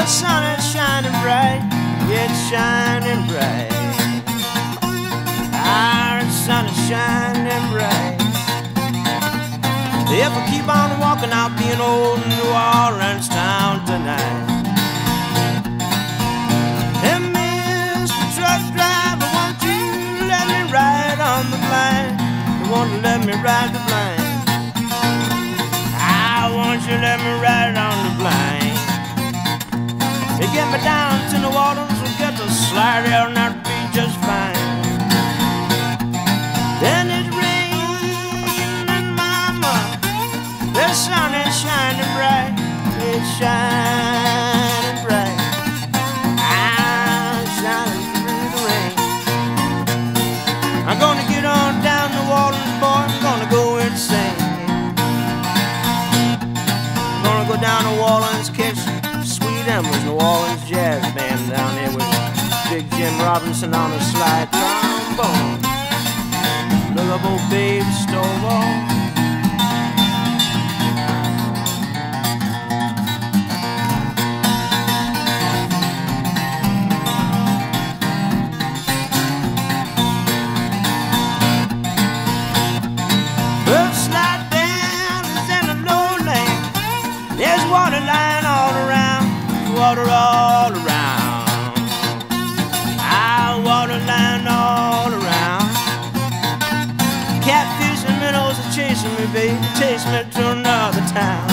The sun is shining bright, it's shining bright. Our sun is shining bright. If I keep on walking, I'll be an old New Orleans town tonight. And Mr. Truck Driver, won't you let me ride on the blind? Won't let me ride the blind. I want you to let me ride on the blind. You get me down to New Orleans, we'll get to Slidell, and that'd be just fine. Then it raining, mama. The sun is shining bright. It's shining bright. I'm shining through the rain. I'm gonna get on down to Orleans, boy. I'm gonna go insane. I'm gonna go down to Orleans, catch Sweet Emma's New Orleans Jazz Band down there with Big Jim Robinson on the slide trombone. Look up old Babe Stovall. Well, water all around. Ah, water lying all around. Catfish and minnows are chasing me, baby, chasing me to another town.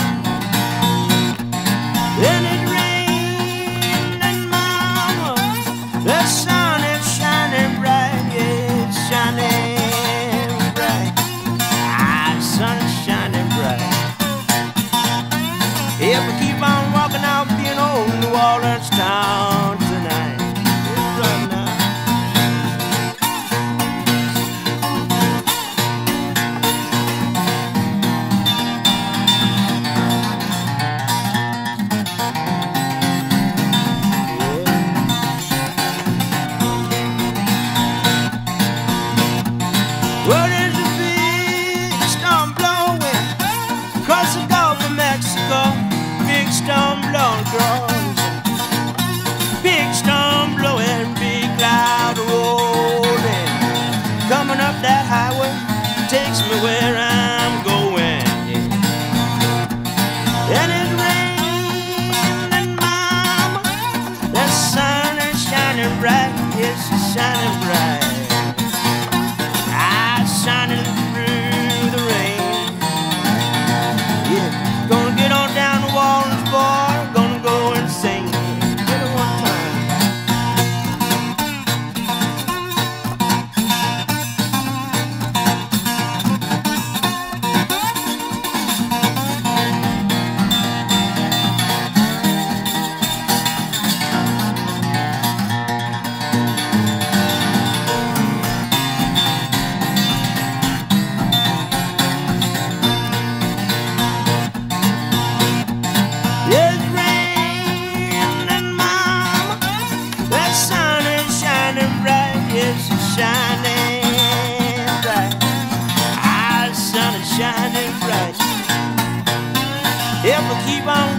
Across. Big storm blowing, big cloud rolling. Coming up that highway takes me where I'm going. Yeah. And it's raining, mama. The sun is shining bright. Yes, it's shining bright. Shining bright. The sun is shining bright. If I keep on.